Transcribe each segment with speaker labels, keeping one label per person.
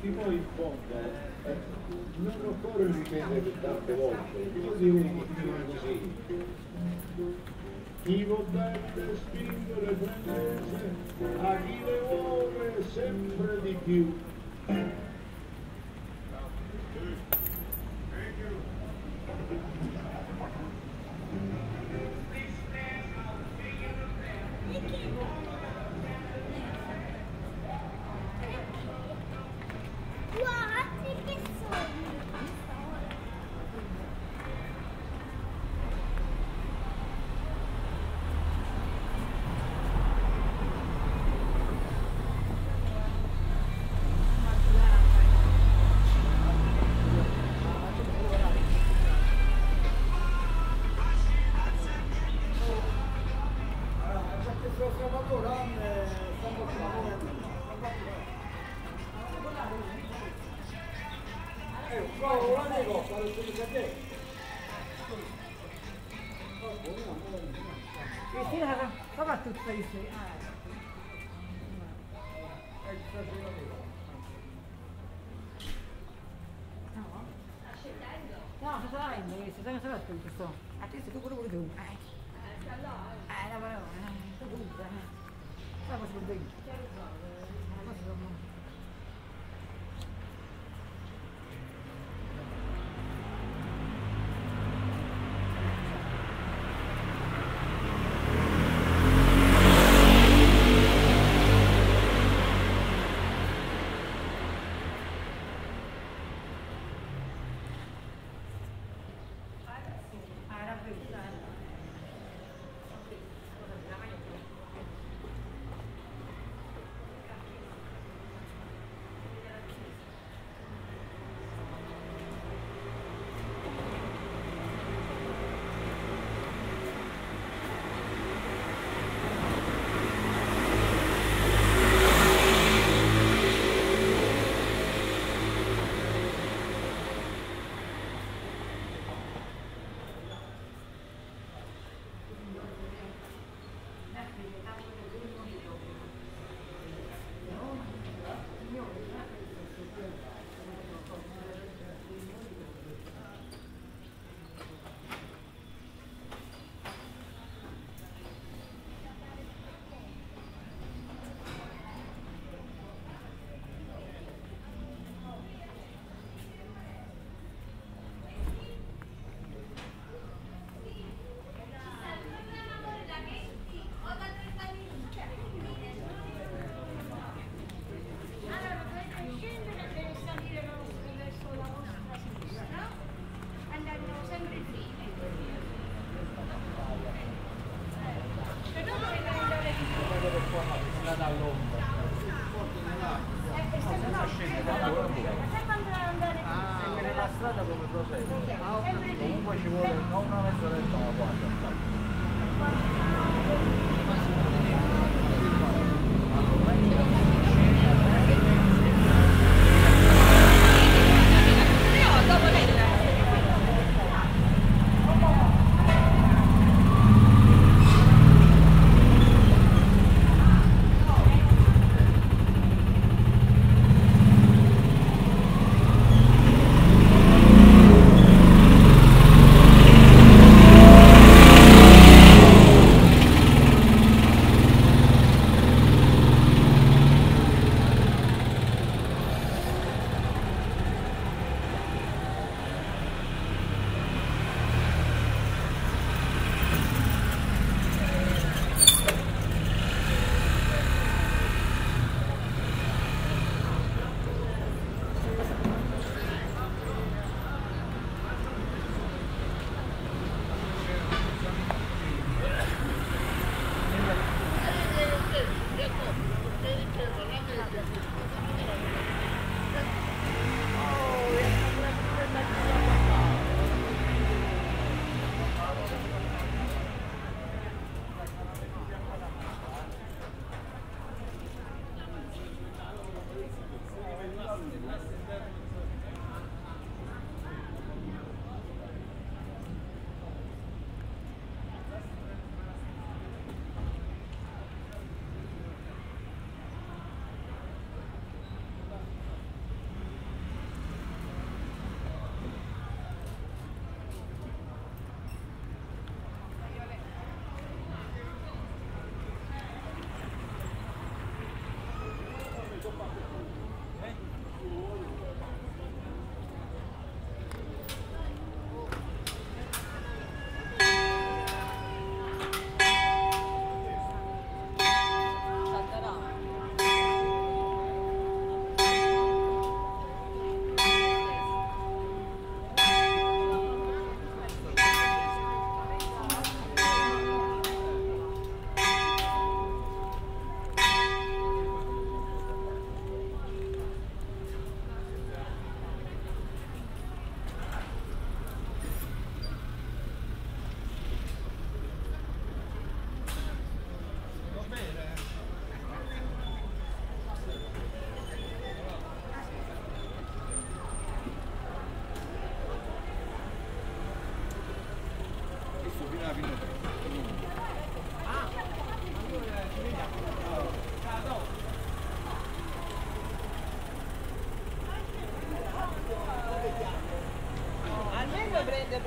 Speaker 1: tipo il fondo eh, non occorre ripetere tante volte così funziona così. Chi potrebbe spingere prendesse a chi le vuole sempre di più.
Speaker 2: 很
Speaker 3: 不错。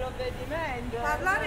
Speaker 3: Provvedimento.
Speaker 4: Parlare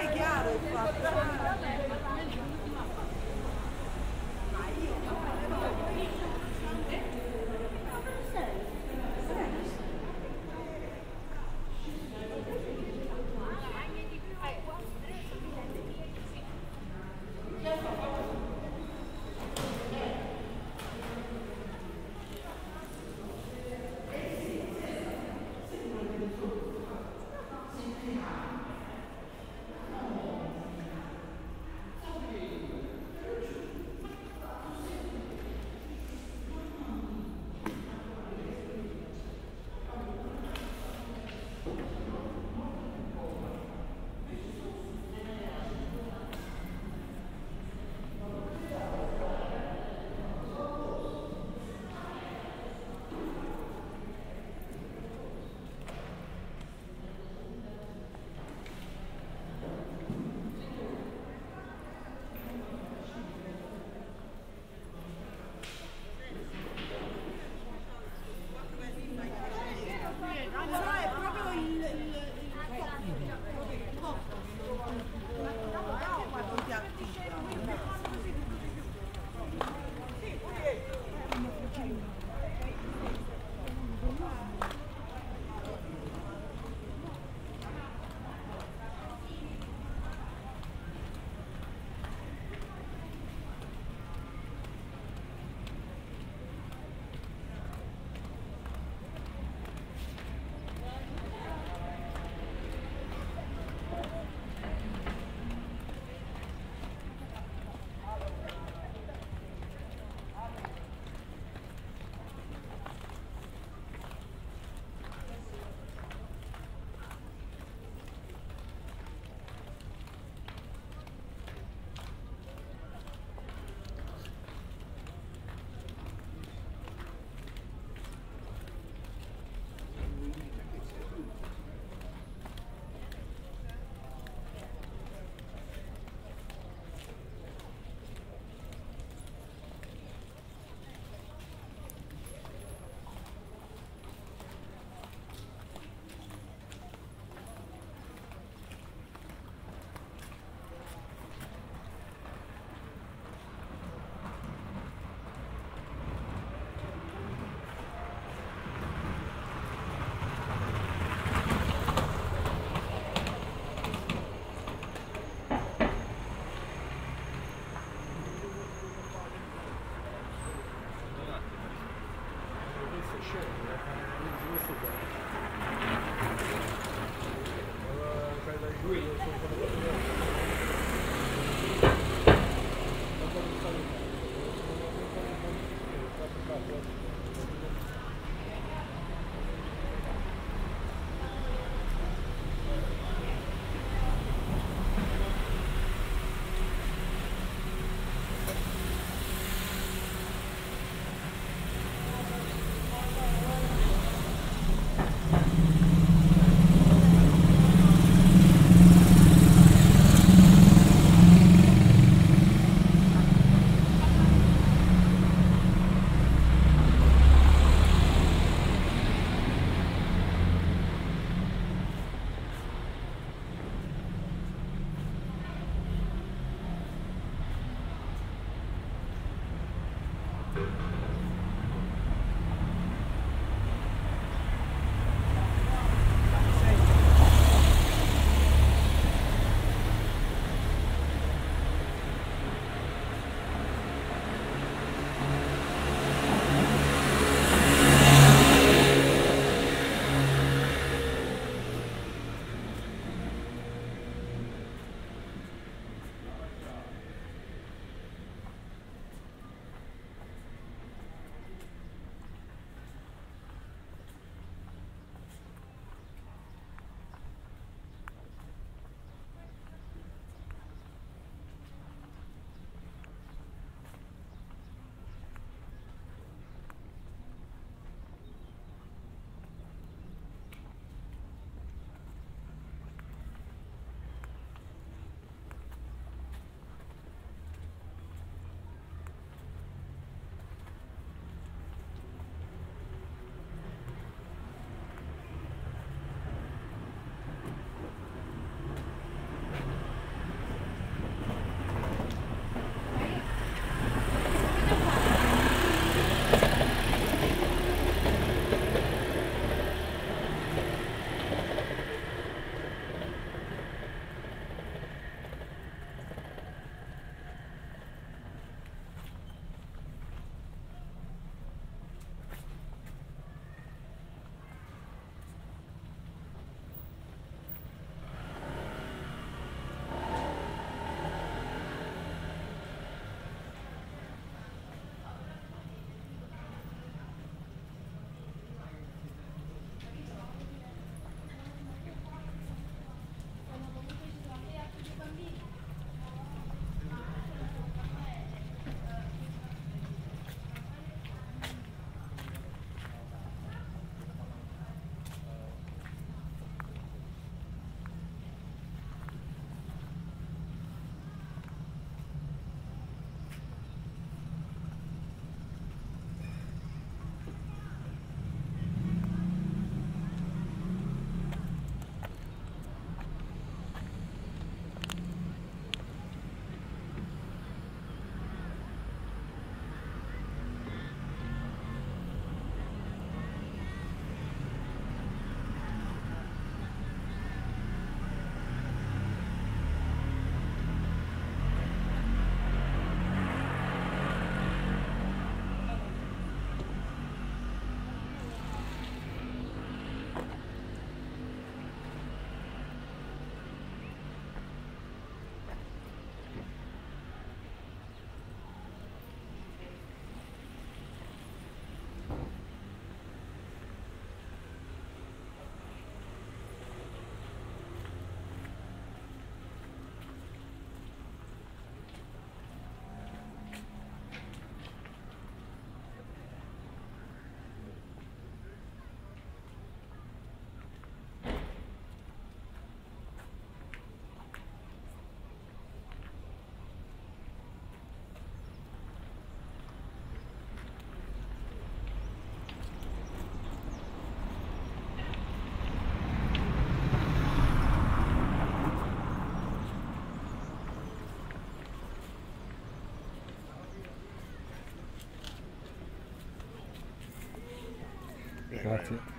Speaker 3: Got
Speaker 5: it.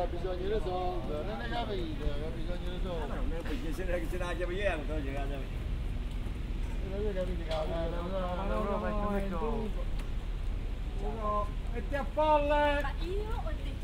Speaker 5: Ha bisogno di soldi, non è capito, ha bisogno di soldi.
Speaker 6: non è perché se ne se ne ha chiamato, non c'è casa.
Speaker 5: Non avete capito che
Speaker 6: l'Europa è questo.
Speaker 5: Uno, metti a folle!
Speaker 7: Ma io ho detto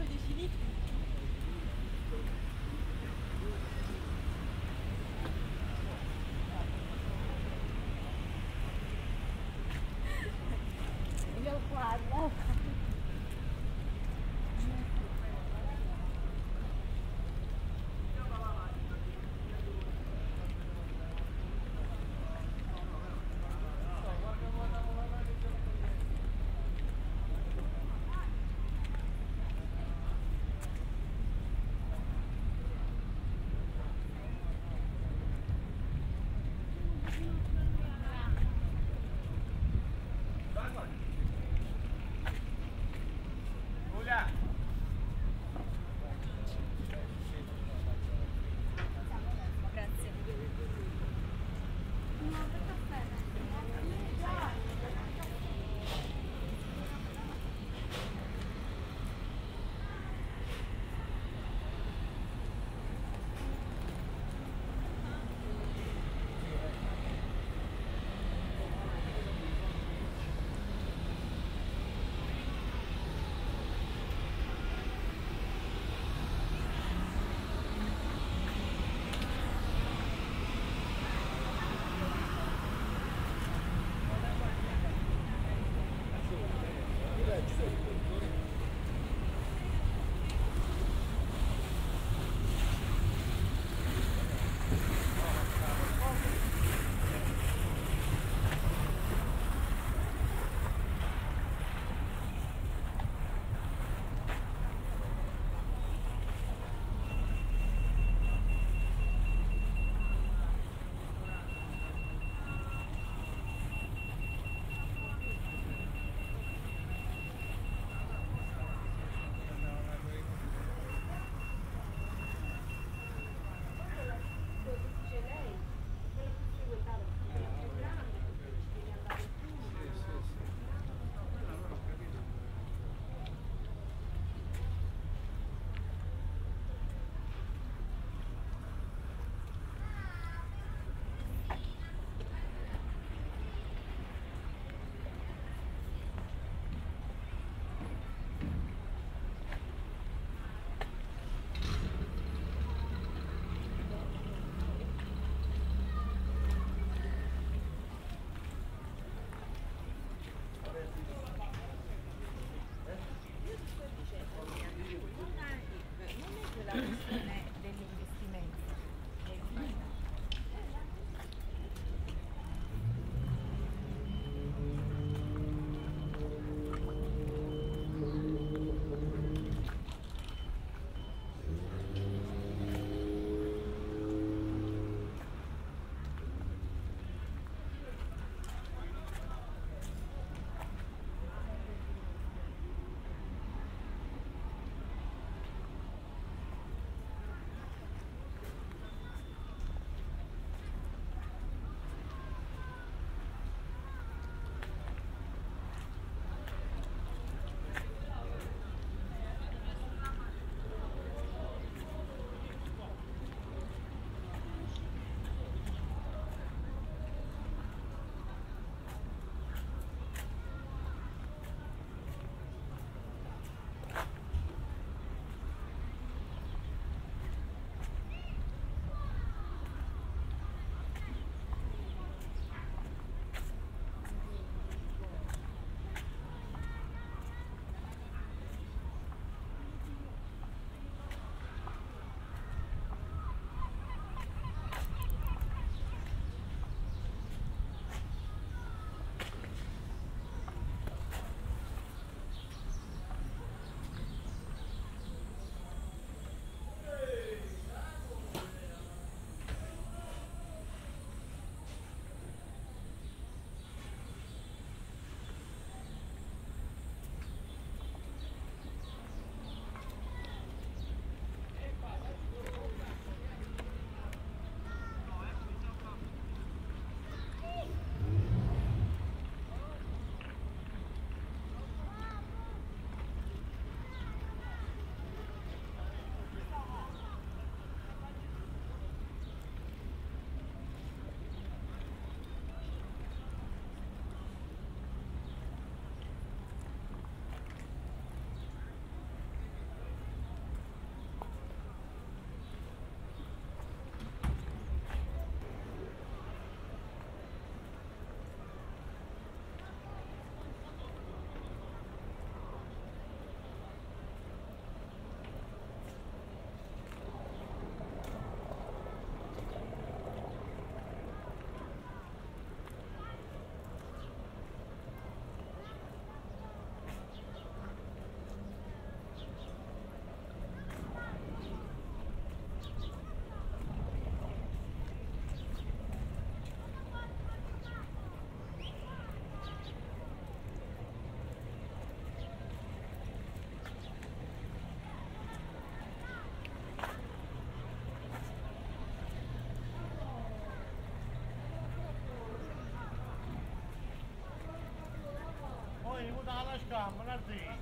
Speaker 8: Bunlar çıkar,
Speaker 9: bunlar.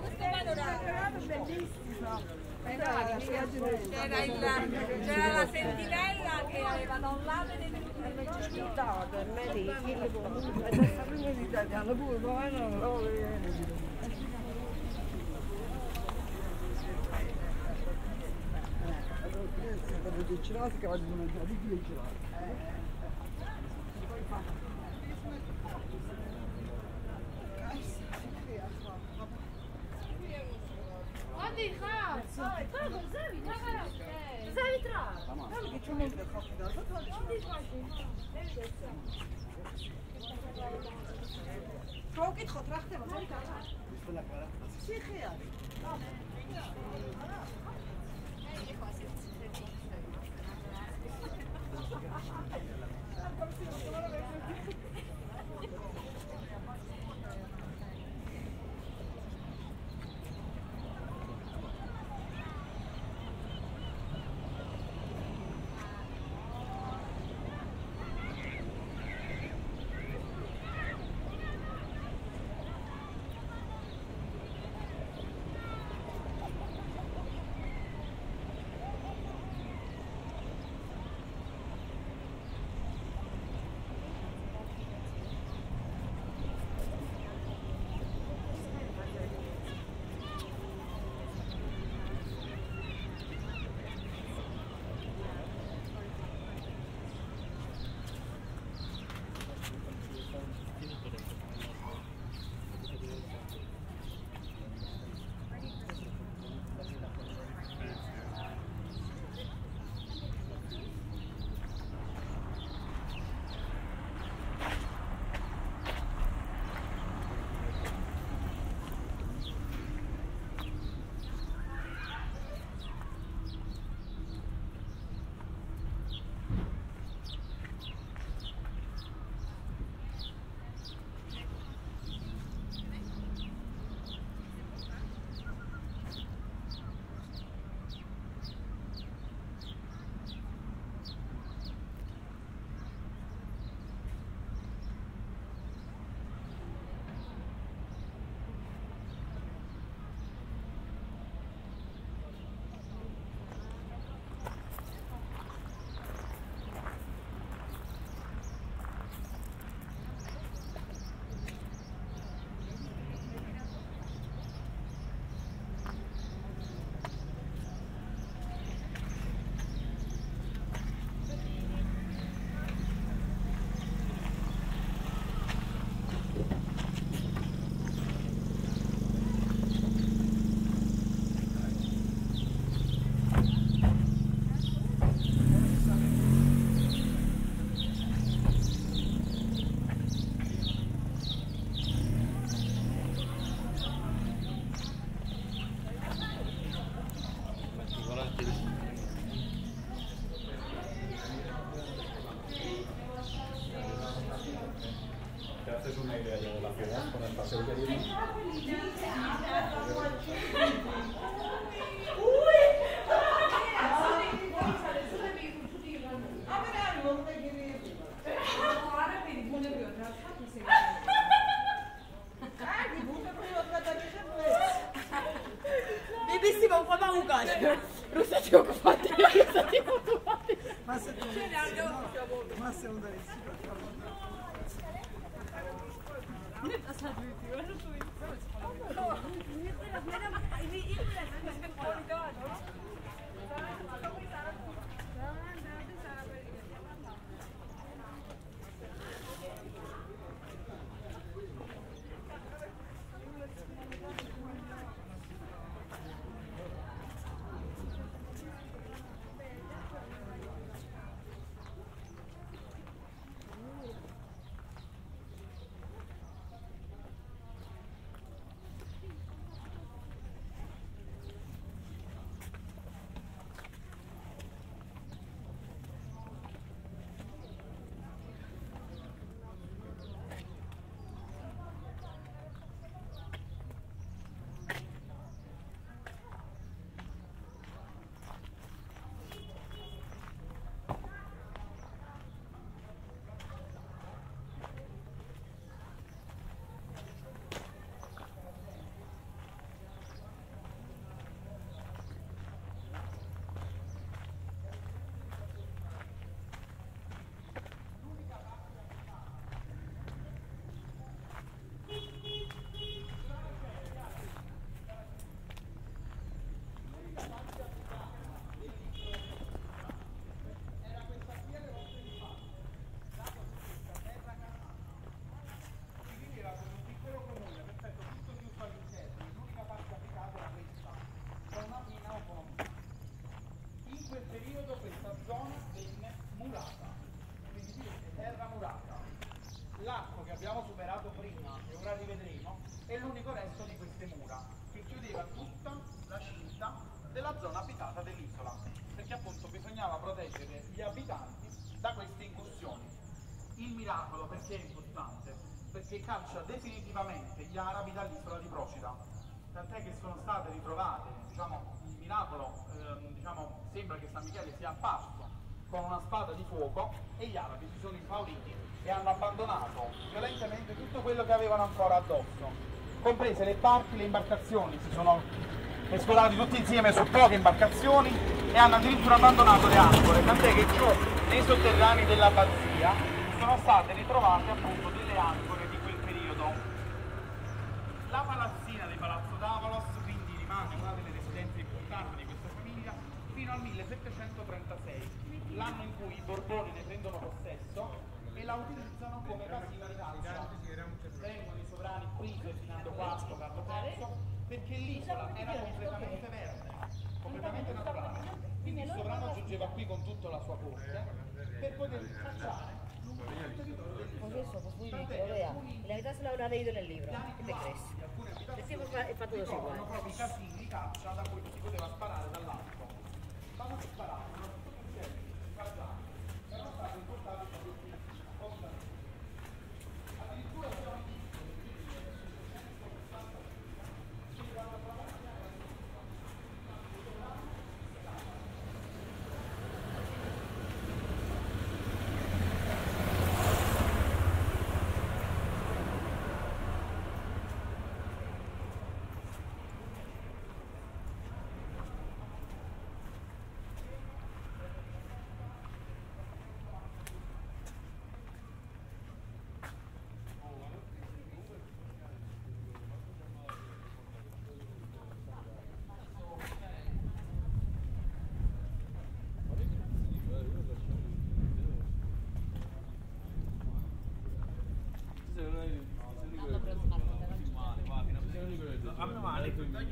Speaker 9: Questo panorama.
Speaker 4: bellissimo.
Speaker 9: C'era, la sentinella che aveva da un lato e dell'altro.
Speaker 4: città per me è stata prima di italiano pure poi non lo vedo. Gelato che voglio mangiare di più il gelato.
Speaker 8: Abitata dell'isola, perché appunto bisognava proteggere gli abitanti da queste incursioni. Il miracolo perché è importante? Perché caccia definitivamente gli arabi dall'isola di Procida, tant'è che sono state ritrovate, diciamo, il miracolo, ehm, diciamo, sembra che San Michele sia apparso con una spada di fuoco e gli arabi si sono impauriti e hanno abbandonato violentemente tutto quello che avevano ancora addosso, comprese le barche, le imbarcazioni, si sono mescolati tutti insieme su poche imbarcazioni e hanno addirittura abbandonato le ancore, tant'è che giù nei sotterranei dell'abbazia sono state ritrovate appunto delle ancore di quel periodo. La palazzina di Palazzo d'Avalos quindi rimane una delle residenze importanti di questa famiglia fino al 1736, l'anno in cui i Borboni acqua per poter
Speaker 3: eso, pues muy la mitad se habrá leído en el libro. ¿Qué te crees?
Speaker 10: Decimos. Me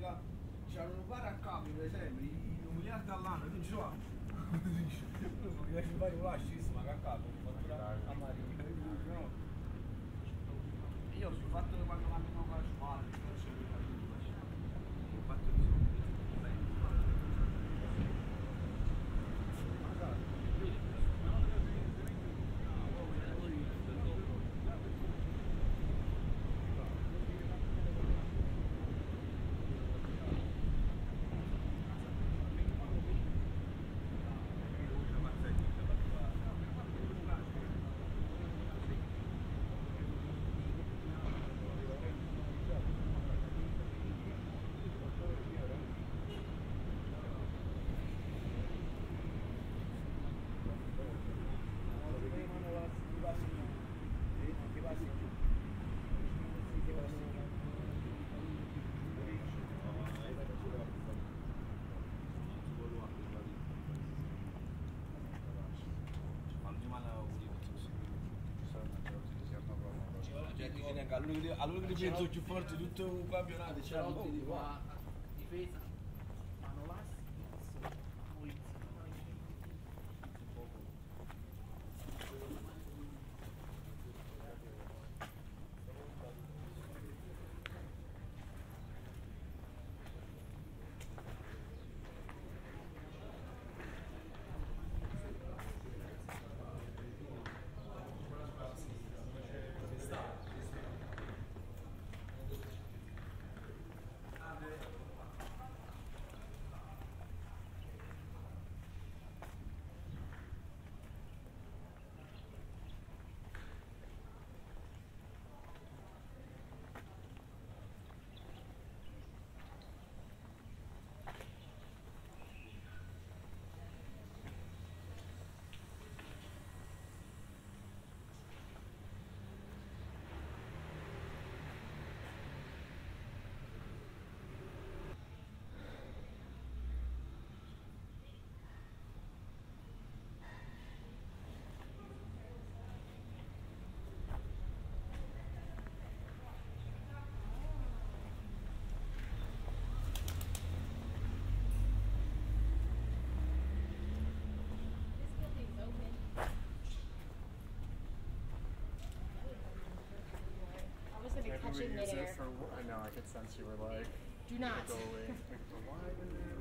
Speaker 10: male,
Speaker 1: C'erano vari a capo, per esempio, un miliardo all'anno, tu ci va. Non riesci a fare un lascis, ma a capo, a Mario. Io sul fatto che quando vanno a fare squadre, il fatto di allora che penso più forte tutto un campionato c'è tutti di qua
Speaker 3: catch
Speaker 11: it midair. I know, I could sense you were like,
Speaker 3: do not.
Speaker 11: Go away.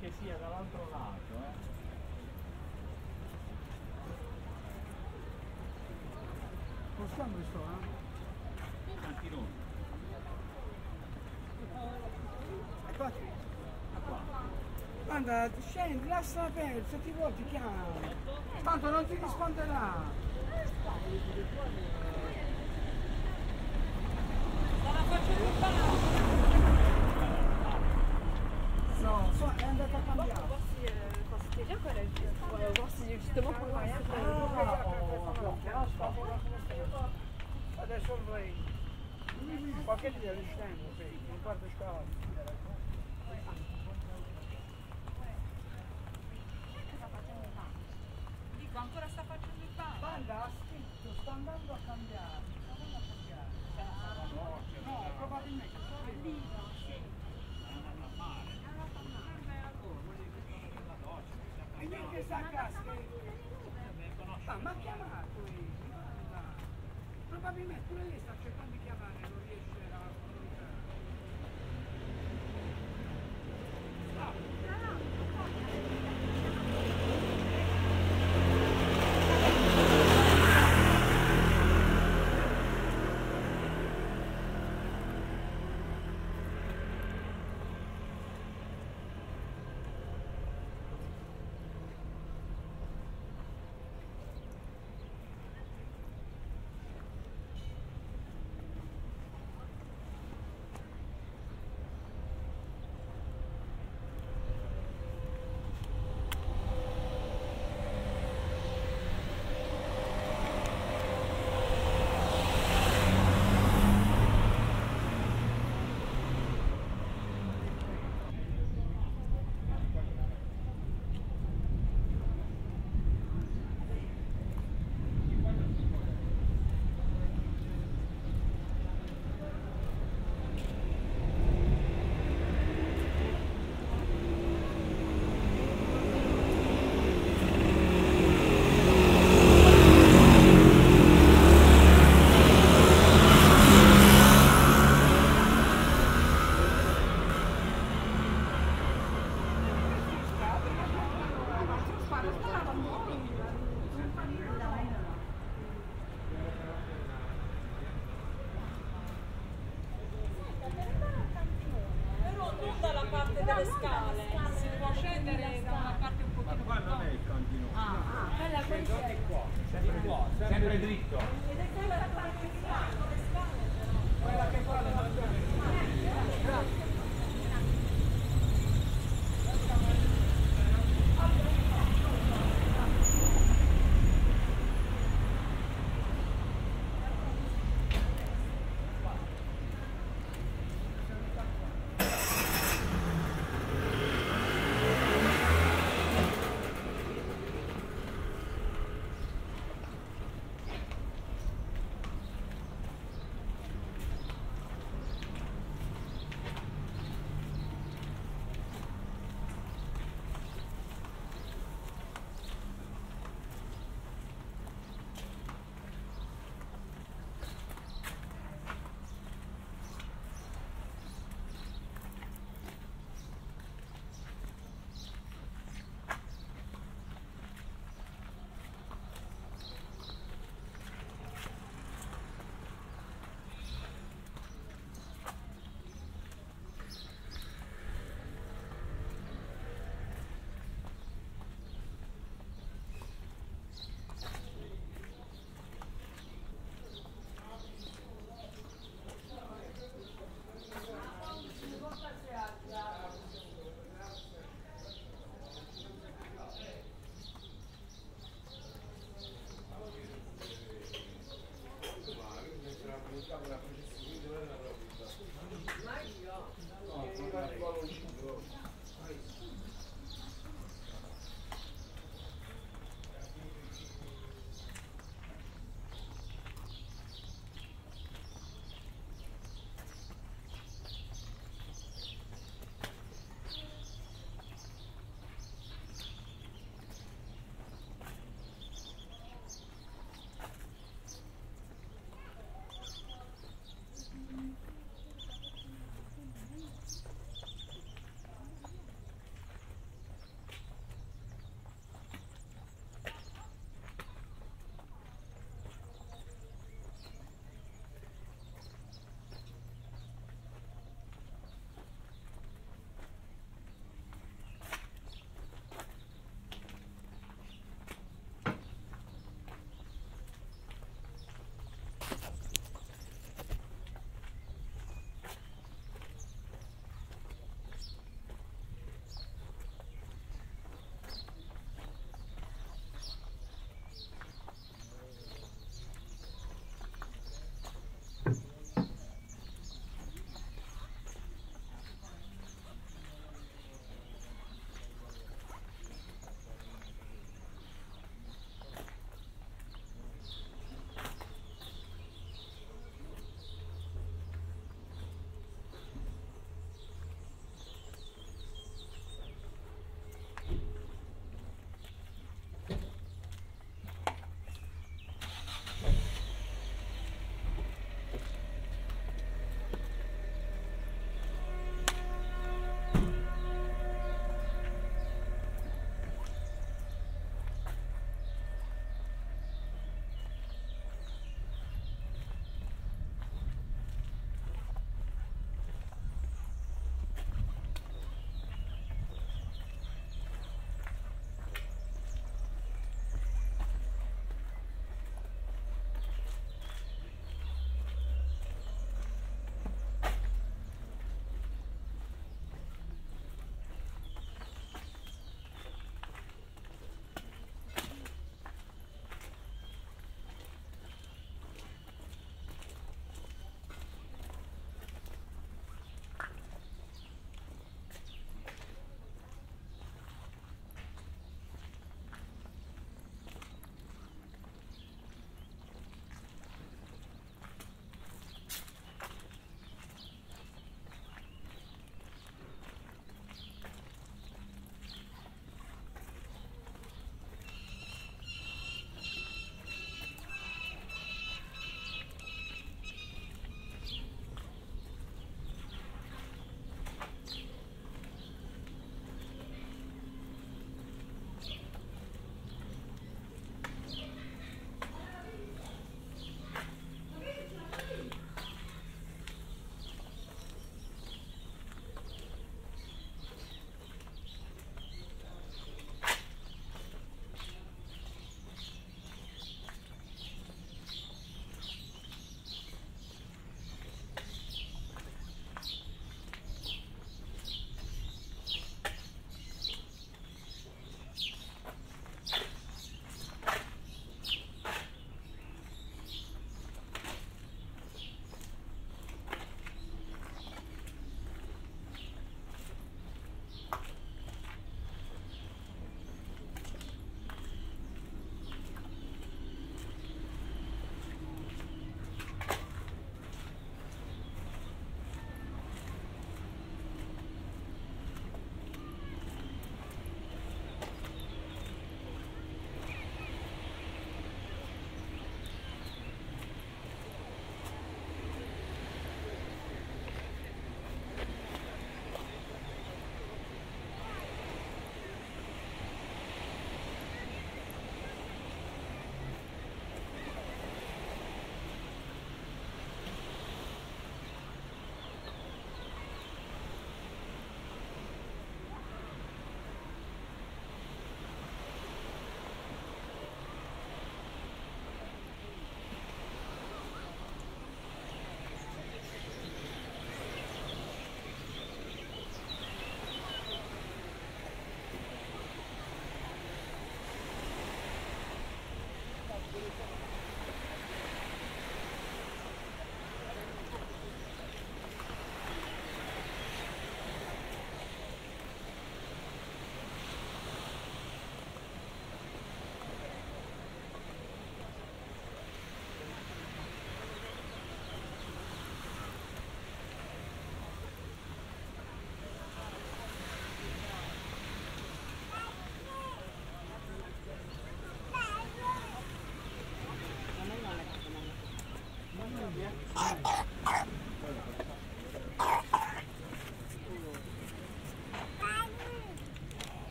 Speaker 12: che sia dall'altro lato, eh.
Speaker 9: Possiamo questo, eh?
Speaker 12: Cantinone.
Speaker 9: Qua. Guarda, scendi, lascia aperto, ti vuoi ti chiamo. Tanto non ti risponderà. No, Justement pour rien. Olha, deixa eu ver aí. Qualquer dia, eles têm, não importa os carros.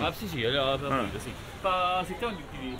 Speaker 9: Ah
Speaker 3: sì sì, era per aprile, sì. Fa settimana di, di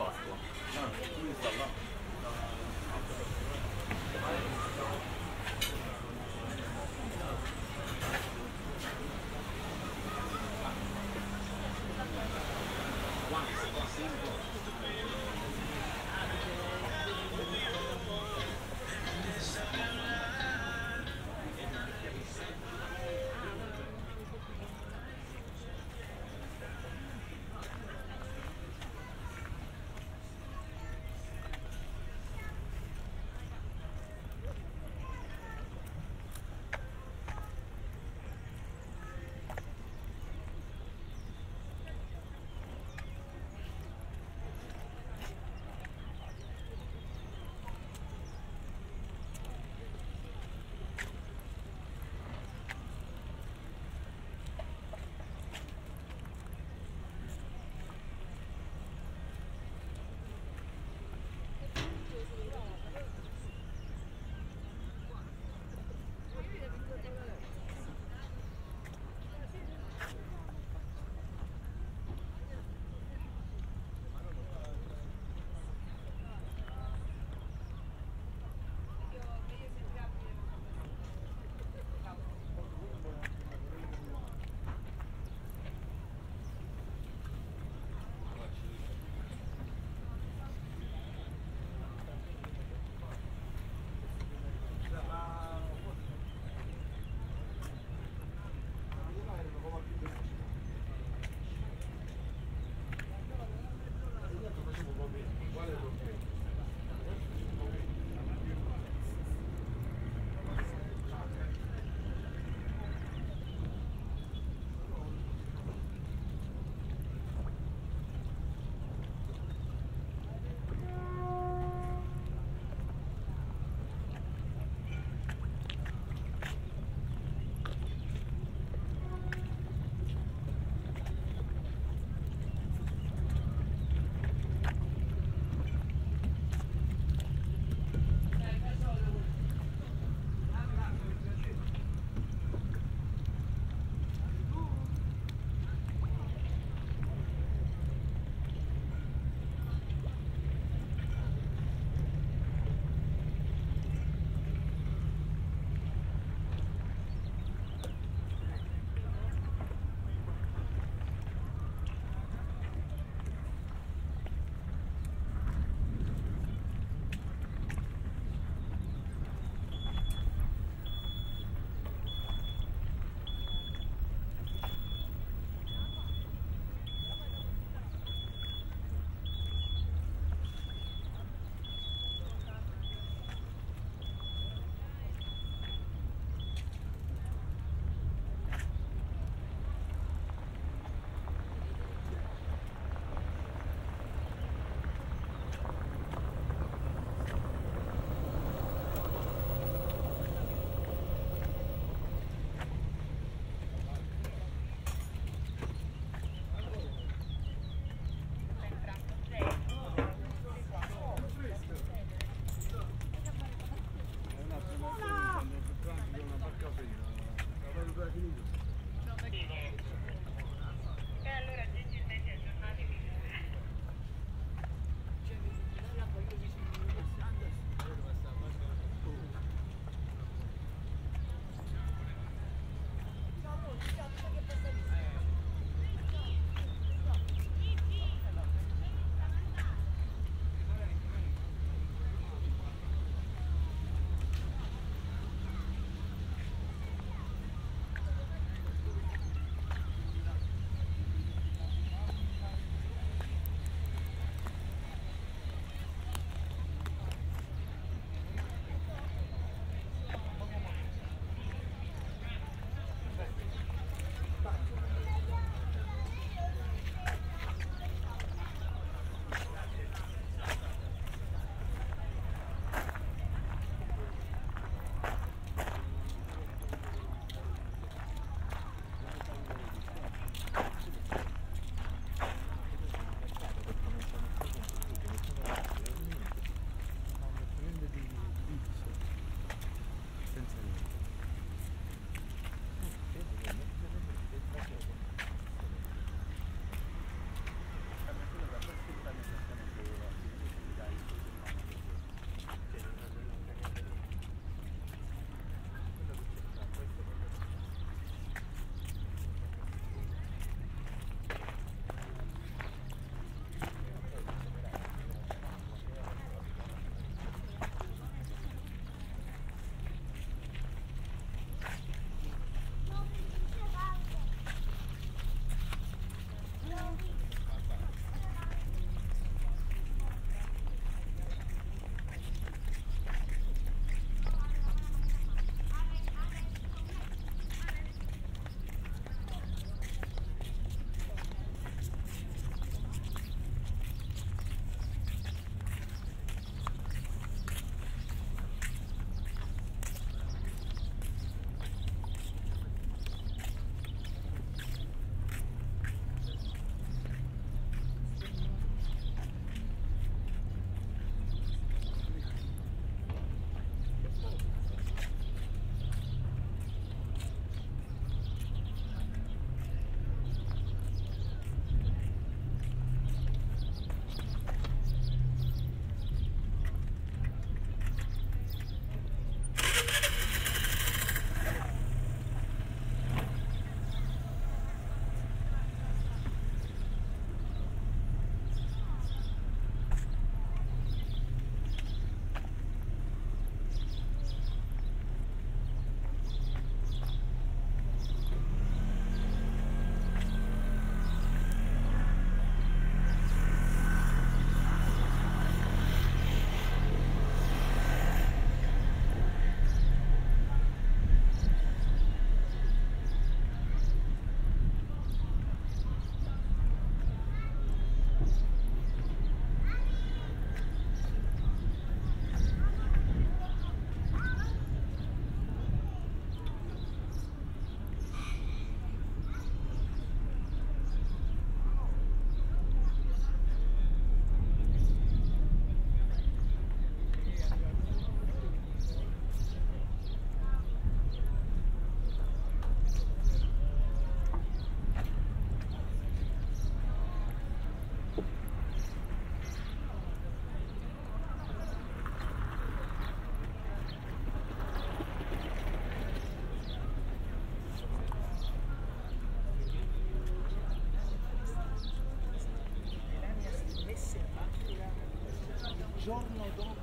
Speaker 8: giorno dopo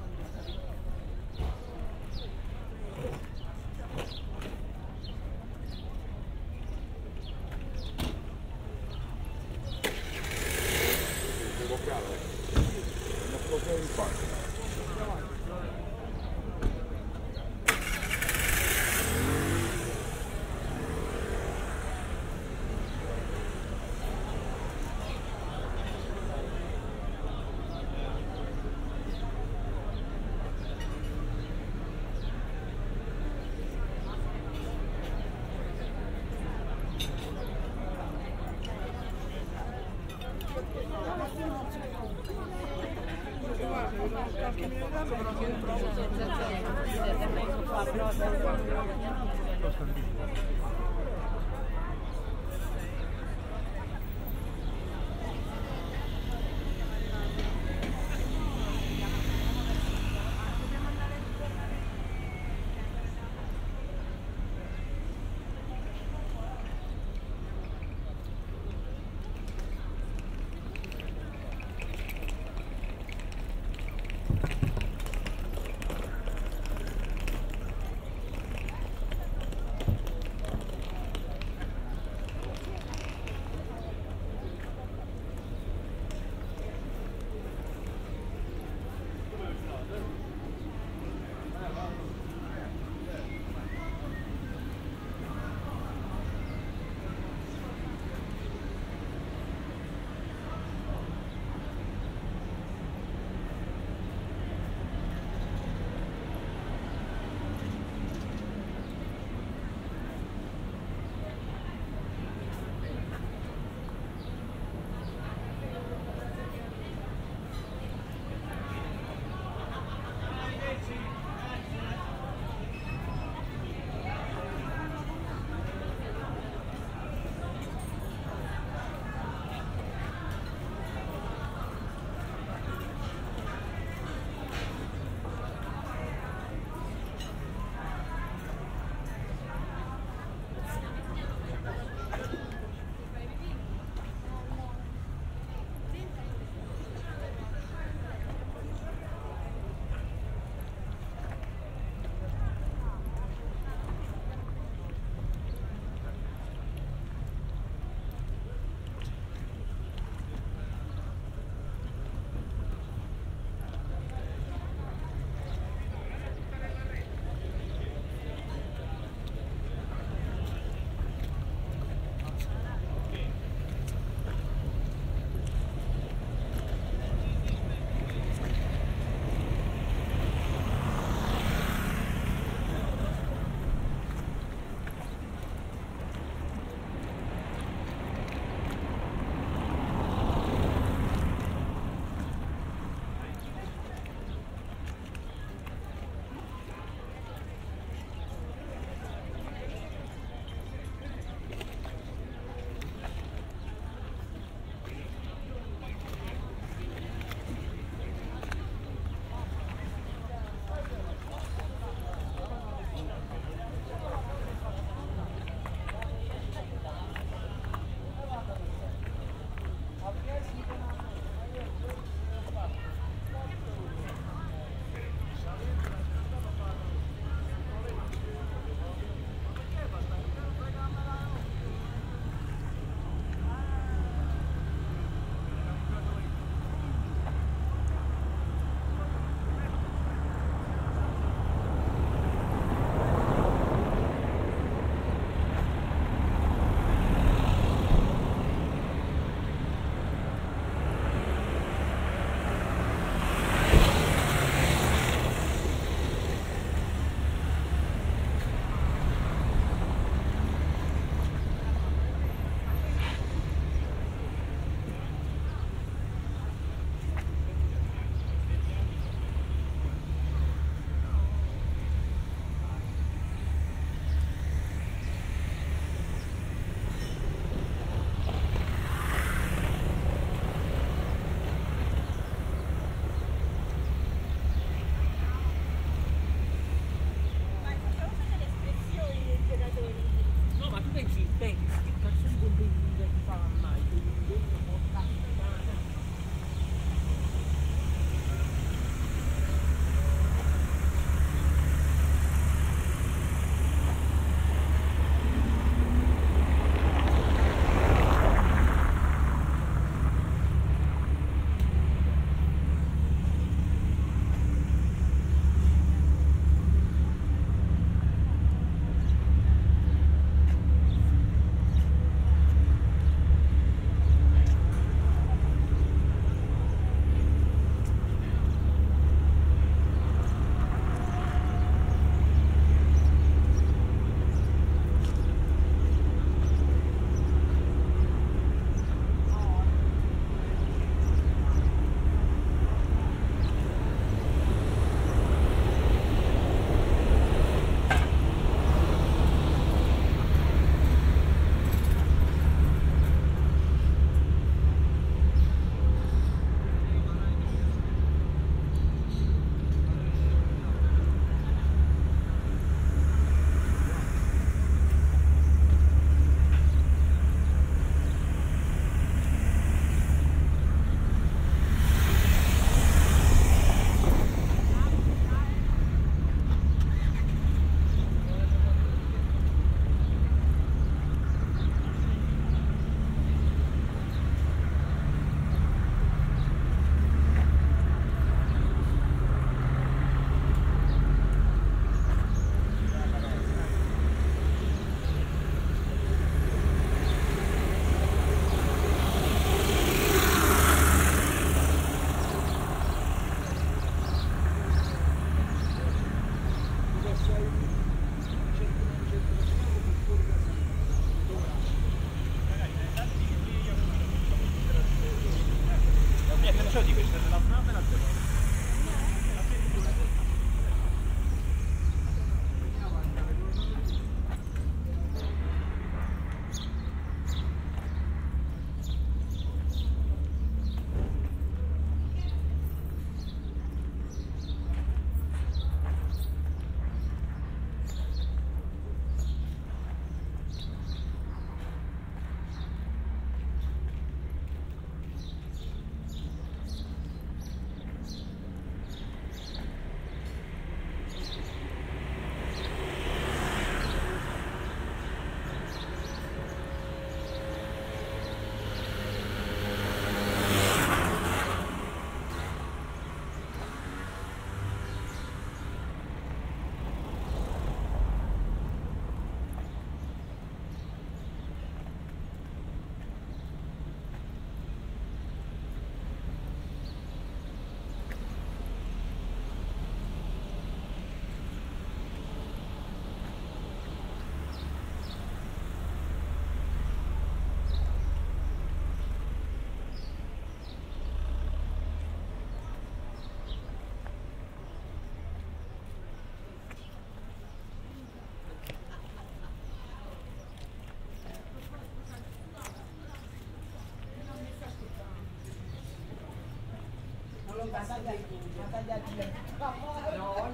Speaker 4: No,